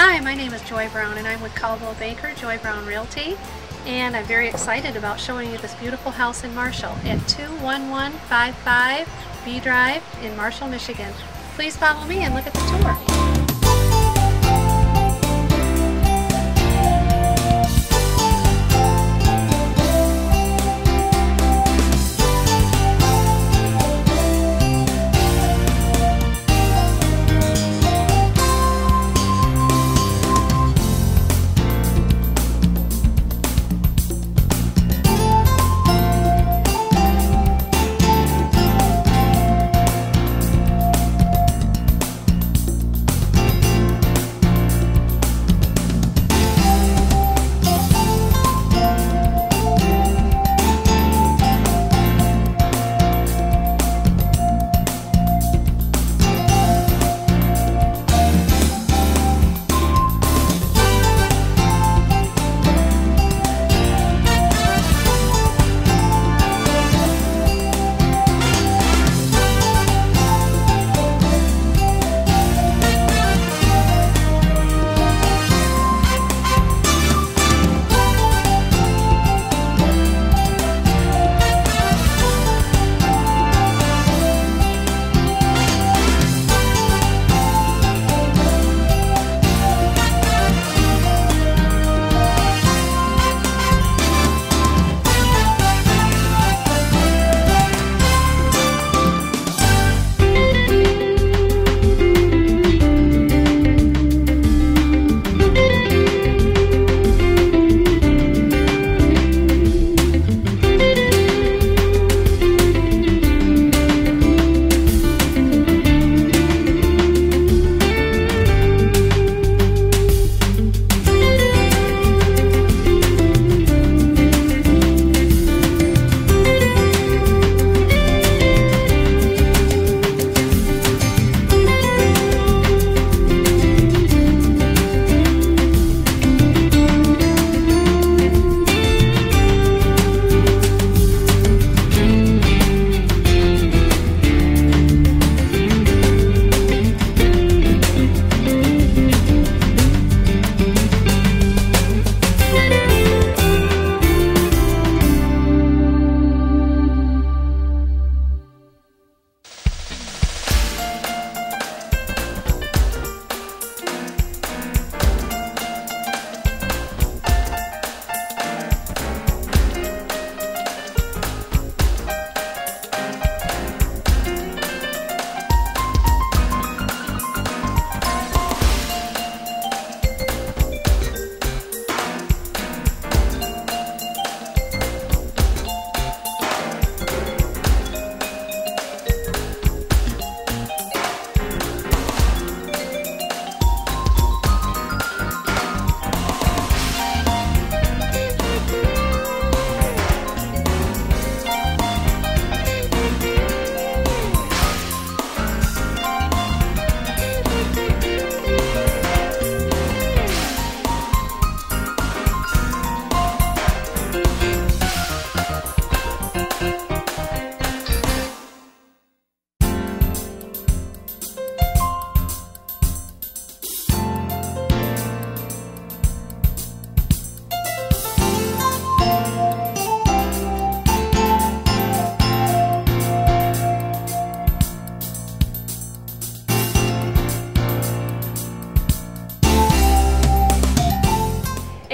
Hi, my name is Joy Brown and I'm with Coldwell Banker, Joy Brown Realty. And I'm very excited about showing you this beautiful house in Marshall at 21155 B Drive in Marshall, Michigan. Please follow me and look at the tour.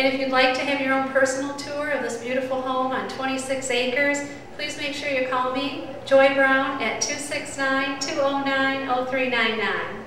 And if you'd like to have your own personal tour of this beautiful home on 26 acres, please make sure you call me, Joy Brown, at 269-209-0399.